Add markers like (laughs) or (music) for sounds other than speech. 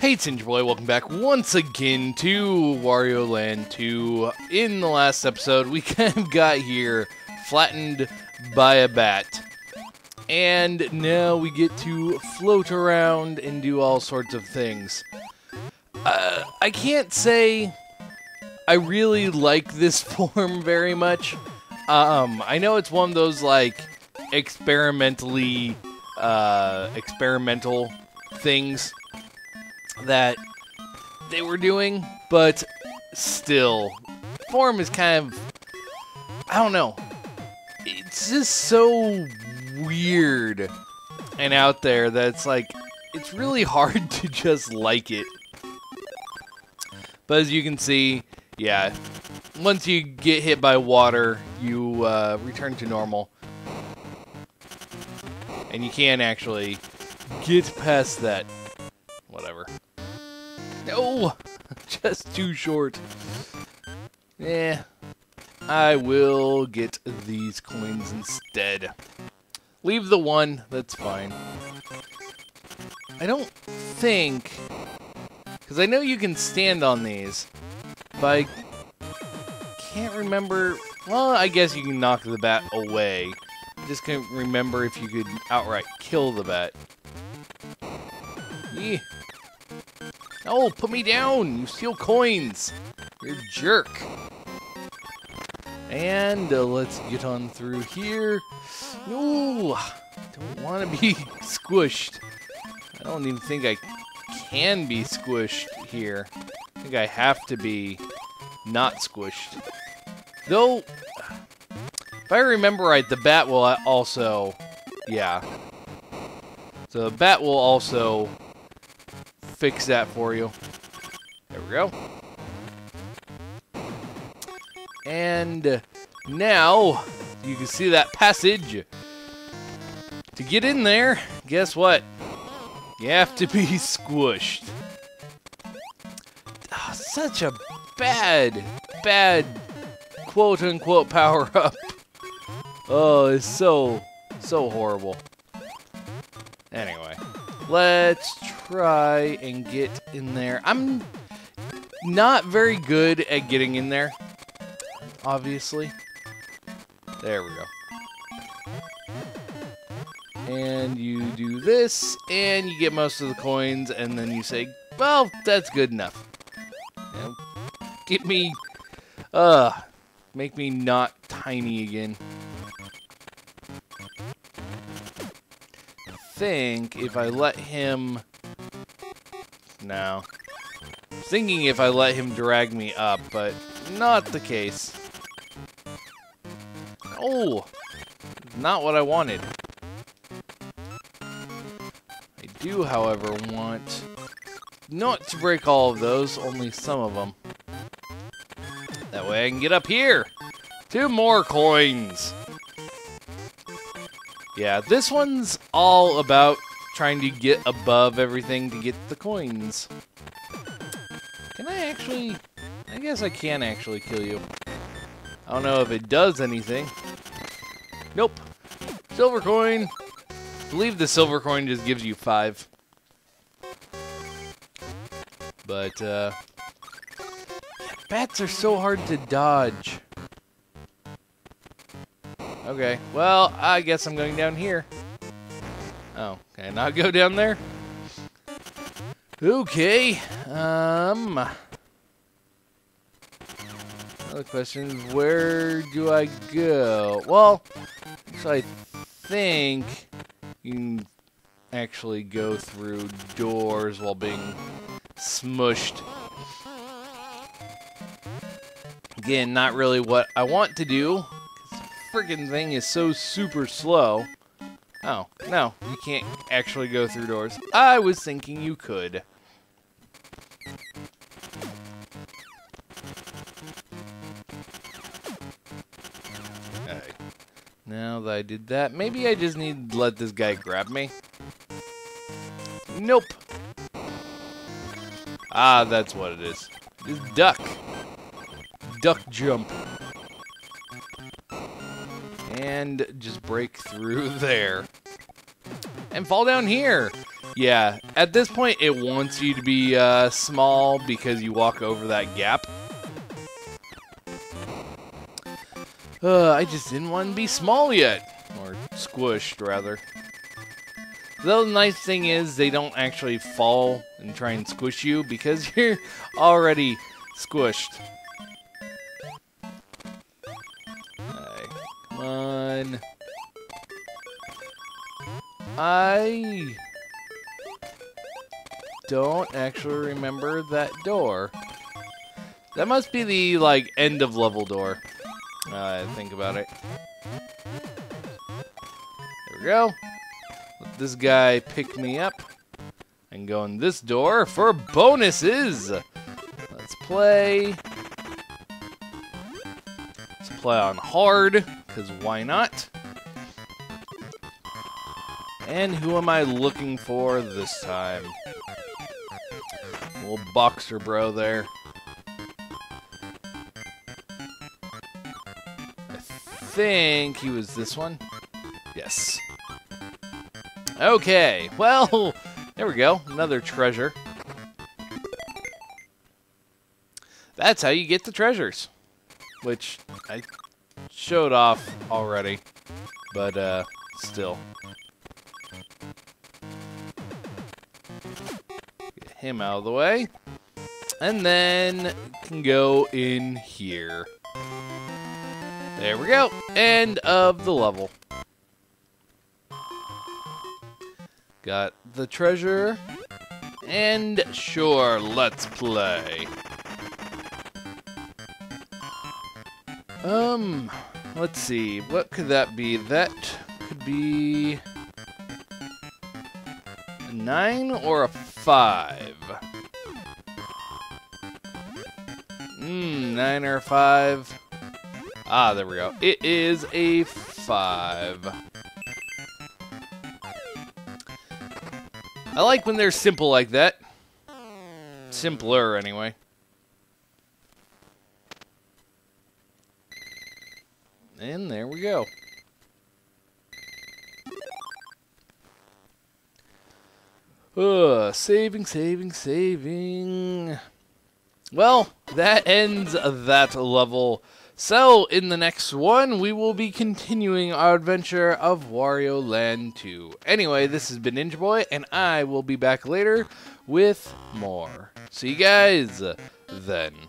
Hey, it's Boy. Welcome back once again to Wario Land 2. In the last episode, we (laughs) kind of got here flattened by a bat. And now we get to float around and do all sorts of things. Uh, I can't say I really like this (laughs) form very much. Um, I know it's one of those, like, experimentally, uh, experimental things that they were doing, but still, form is kind of, I don't know, it's just so weird and out there that it's like, it's really (laughs) hard to just like it. But as you can see, yeah, once you get hit by water, you uh, return to normal. And you can actually get past that. Whatever. No! (laughs) Just too short. Yeah. I will get these coins instead. Leave the one, that's fine. I don't think... Because I know you can stand on these, but I can't remember... Well, I guess you can knock the bat away. Just can't remember if you could outright kill the bat. Yeah. Oh, put me down! You steal coins! You're a jerk. And uh, let's get on through here. Ooh, don't want to be (laughs) squished. I don't even think I can be squished here. I think I have to be not squished. Though, if I remember right, the bat will also... Yeah. So the bat will also fix that for you. There we go. And now, you can see that passage. To get in there, guess what? You have to be (laughs) squished. Oh, such a bad, bad quote-unquote power-up. Oh, it's so, so horrible. Anyway, let's try and get in there. I'm not very good at getting in there, obviously. There we go. And you do this, and you get most of the coins, and then you say, well, that's good enough. You get me, uh, make me not tiny again. I think if I let him, no. Thinking if I let him drag me up, but not the case. Oh, not what I wanted. I do, however, want not to break all of those, only some of them. That way I can get up here. Two more coins. Yeah, this one's all about trying to get above everything to get the coins. Can I actually... I guess I can actually kill you. I don't know if it does anything. Nope. Silver coin. I believe the silver coin just gives you five. But, uh... Bats are so hard to dodge. Okay, well, I guess I'm going down here. Oh, I not go down there? Okay, um... Another question is, where do I go? Well, so I think you can actually go through doors while being smushed. Again, not really what I want to do. This freaking thing is so super slow. Oh, no, you can't actually go through doors. I was thinking you could. Now that I did that, maybe I just need to let this guy grab me. Nope. Ah, that's what it is. Duck. Duck jump. And just break through (laughs) there. And fall down here. Yeah, at this point, it wants you to be uh, small because you walk over that gap. Uh, I just didn't want to be small yet. Or squished, rather. The nice thing is they don't actually fall and try and squish you because (laughs) you're already squished. I don't actually remember that door. That must be the, like, end of level door. Uh, think about it. There we go. Let this guy pick me up. And go in this door for bonuses. Let's play. Let's play on hard, because why not? And who am I looking for this time? Little boxer bro there. I think he was this one. Yes. Okay, (laughs) well, there we go. Another treasure. That's how you get the treasures. Which I showed off already. But, uh, still. Get him out of the way. And then can go in here. There we go. End of the level. Got the treasure. And sure, let's play. Um, let's see. What could that be? That could be a nine or a five. Hmm, nine or five. Ah, there we go. It is a five. I like when they're simple like that. Simpler, anyway. And there we go. Uh, saving, saving, saving. Well, that ends that level. So, in the next one, we will be continuing our adventure of Wario Land 2. Anyway, this has been Ninja Boy, and I will be back later with more. See you guys then.